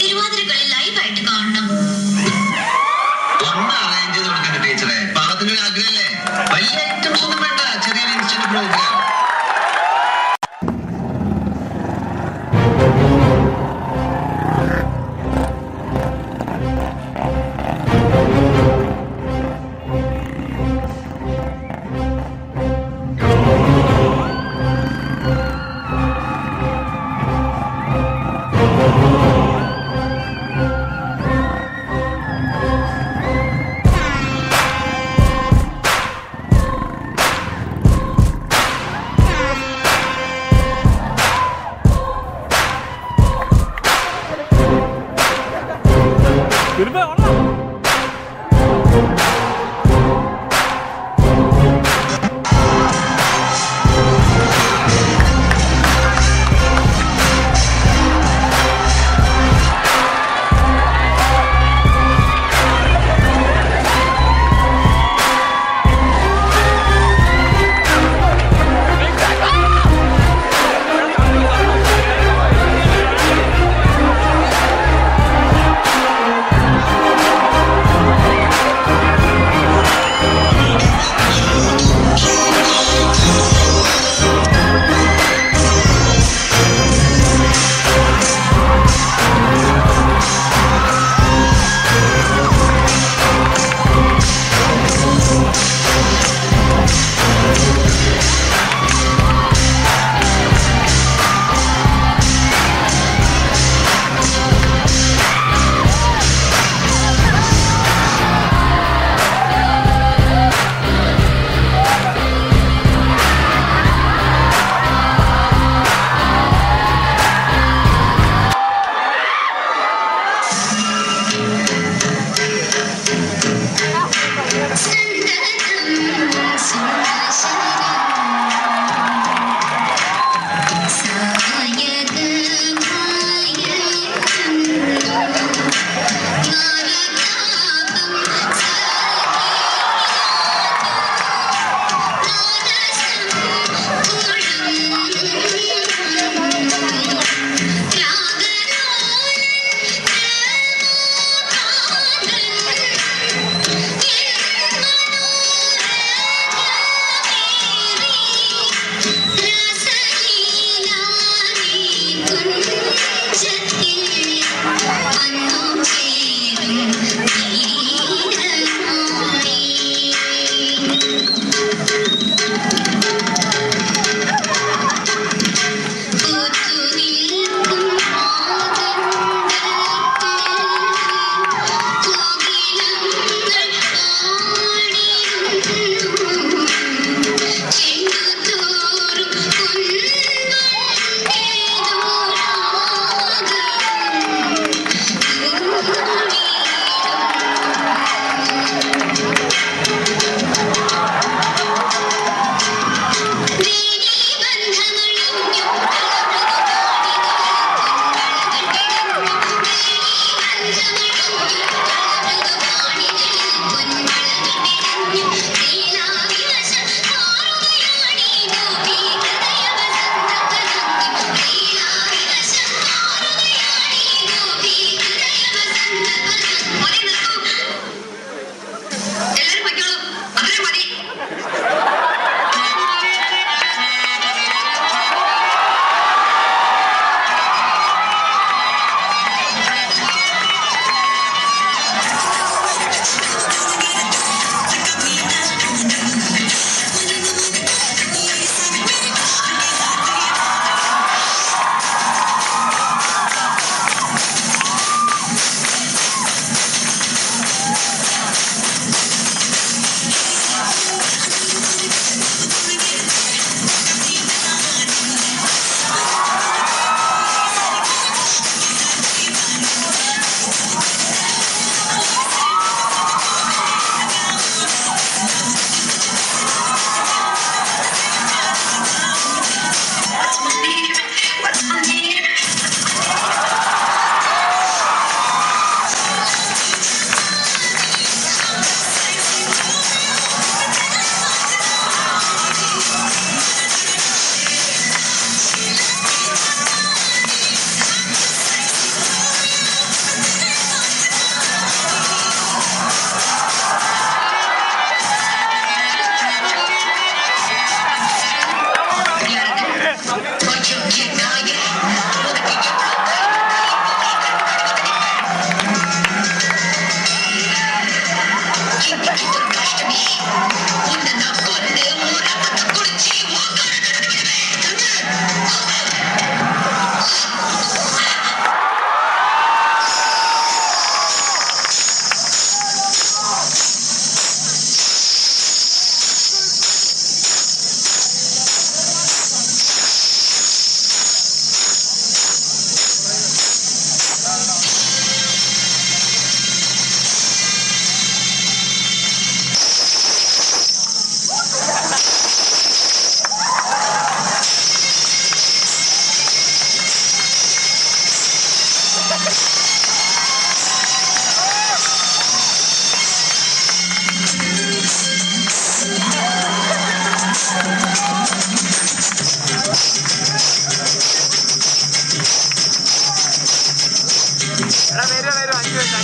തിരുവാതിരകളിൽ ലൈവായിട്ട് കാണാം. വരുവാ വരും അഞ്ച് വയസ്സാണ്